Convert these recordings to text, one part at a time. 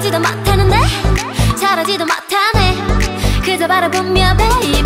잘하지도 못하는데 잘하지도 못하네. 그저 바라보며 b a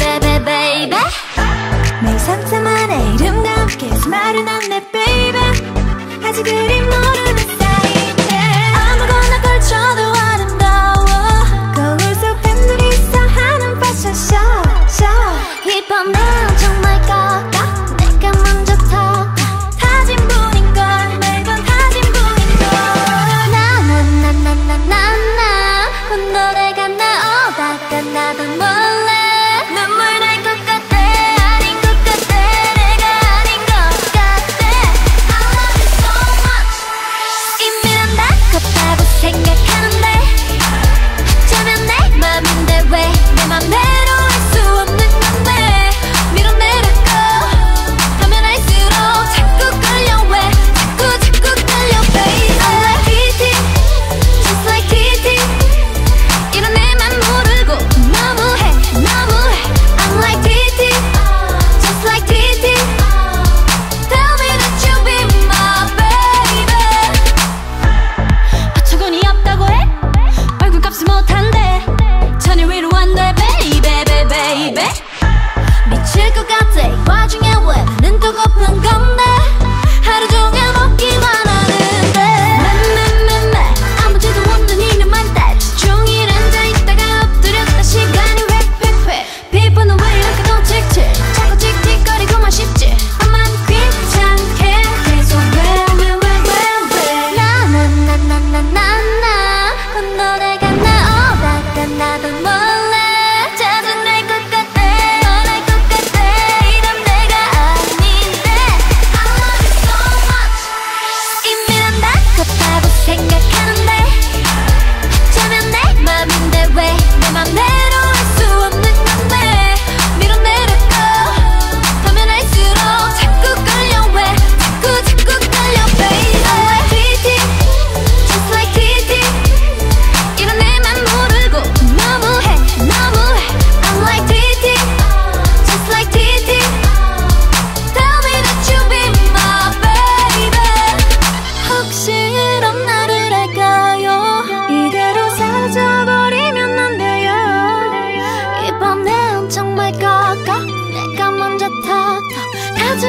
ただ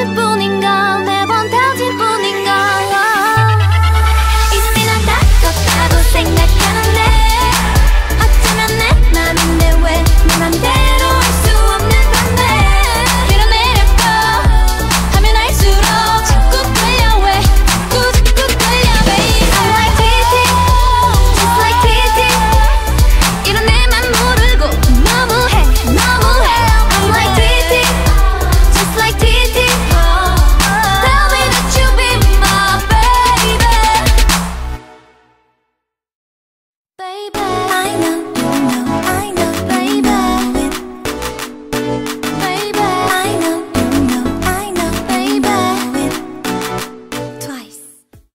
possible